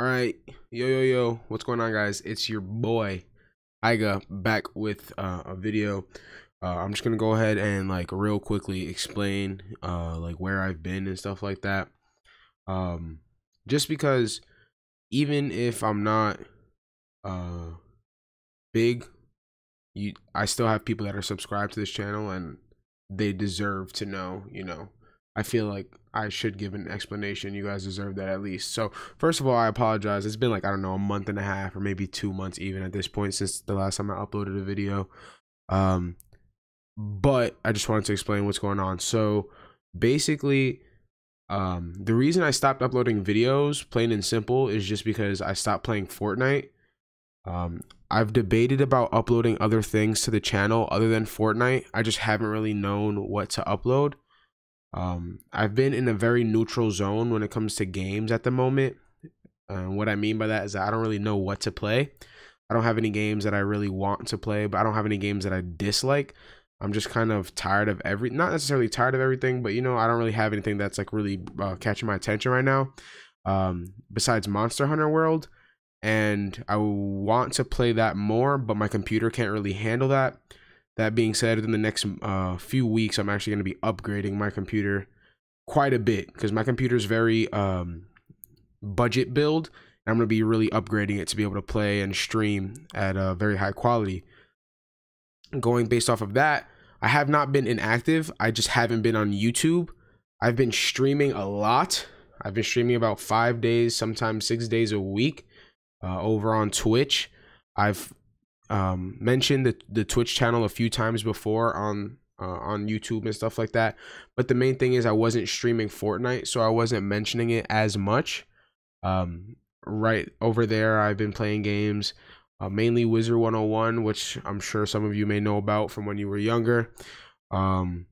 All right, yo yo yo, what's going on, guys? It's your boy Haiguh back with uh, a video. Uh, I'm just gonna go ahead and like real quickly explain uh, like where I've been and stuff like that. Um, just because even if I'm not uh big, you I still have people that are subscribed to this channel and they deserve to know, you know, I feel like I should give an explanation. You guys deserve that at least. So, first of all, I apologize. It's been like, I don't know, a month and a half or maybe two months even at this point since the last time I uploaded a video. Um, but I just wanted to explain what's going on. So, basically, um, the reason I stopped uploading videos, plain and simple, is just because I stopped playing Fortnite. Um, I've debated about uploading other things to the channel other than Fortnite. I just haven't really known what to upload. Um, I've been in a very neutral zone when it comes to games at the moment. Uh, what I mean by that is that I don't really know what to play. I don't have any games that I really want to play, but I don't have any games that I dislike. I'm just kind of tired of every, not necessarily tired of everything, but you know, I don't really have anything that's like really uh, catching my attention right now. Um, besides Monster Hunter World, and I want to play that more, but my computer can't really handle that. That being said, in the next uh, few weeks, I'm actually going to be upgrading my computer quite a bit because my computer is very um, budget build. I'm going to be really upgrading it to be able to play and stream at a very high quality. Going based off of that, I have not been inactive. I just haven't been on YouTube. I've been streaming a lot. I've been streaming about five days, sometimes six days a week uh, over on Twitch. I've um, mentioned the, the Twitch channel a few times before on uh, on YouTube and stuff like that. But the main thing is I wasn't streaming Fortnite, so I wasn't mentioning it as much. Um, right over there, I've been playing games, uh, mainly Wizard 101, which I'm sure some of you may know about from when you were younger. Um,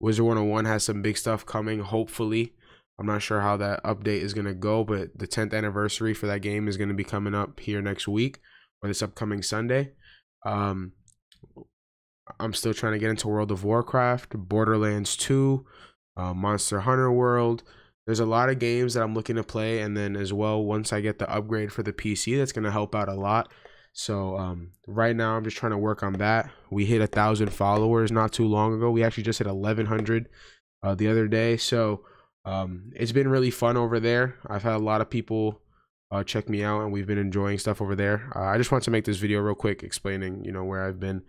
Wizard 101 has some big stuff coming, hopefully. I'm not sure how that update is going to go, but the 10th anniversary for that game is going to be coming up here next week or this upcoming Sunday. Um, I'm still trying to get into World of Warcraft, Borderlands 2, uh, Monster Hunter World. There's a lot of games that I'm looking to play, and then as well, once I get the upgrade for the PC, that's gonna help out a lot. So um, right now, I'm just trying to work on that. We hit a thousand followers not too long ago. We actually just hit 1,100 uh, the other day. So um, it's been really fun over there. I've had a lot of people uh, check me out and we've been enjoying stuff over there. Uh, i just want to make this video real quick explaining you know where i've been.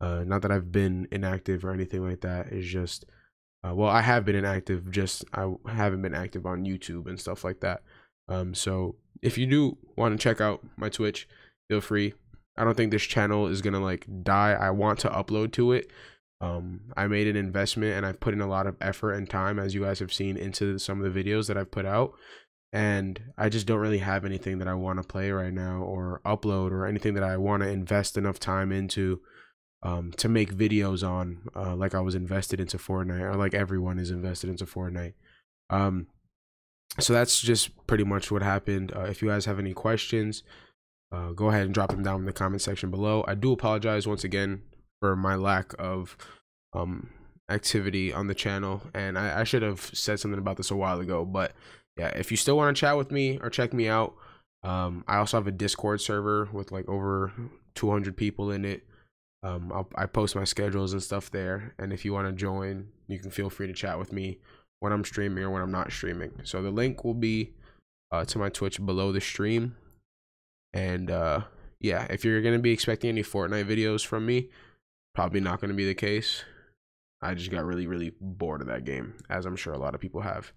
Uh, not that i've been inactive or anything like that. It's just uh, well i have been inactive just i haven't been active on youtube and stuff like that. Um, so if you do want to check out my twitch feel free. I don't think this channel is gonna like die. I want to upload to it. Um, I made an investment and I've put in a lot of effort and time, as you guys have seen, into some of the videos that I've put out and I just don't really have anything that I want to play right now or upload or anything that I want to invest enough time into um, to make videos on uh, like I was invested into Fortnite or like everyone is invested into Fortnite. Um, so that's just pretty much what happened. Uh, if you guys have any questions, uh, go ahead and drop them down in the comment section below. I do apologize once again for my lack of um, activity on the channel, and I, I should have said something about this a while ago, but yeah, if you still want to chat with me or check me out, um, I also have a Discord server with like over 200 people in it. Um, I'll, I post my schedules and stuff there, and if you want to join, you can feel free to chat with me when I'm streaming or when I'm not streaming. So the link will be uh, to my Twitch below the stream, and uh, yeah, if you're gonna be expecting any Fortnite videos from me, probably not gonna be the case. I just got really, really bored of that game, as I'm sure a lot of people have.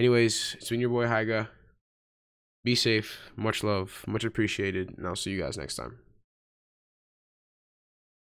Anyways, it's been your boy Haiguh. Be safe. Much love. Much appreciated. And I'll see you guys next time.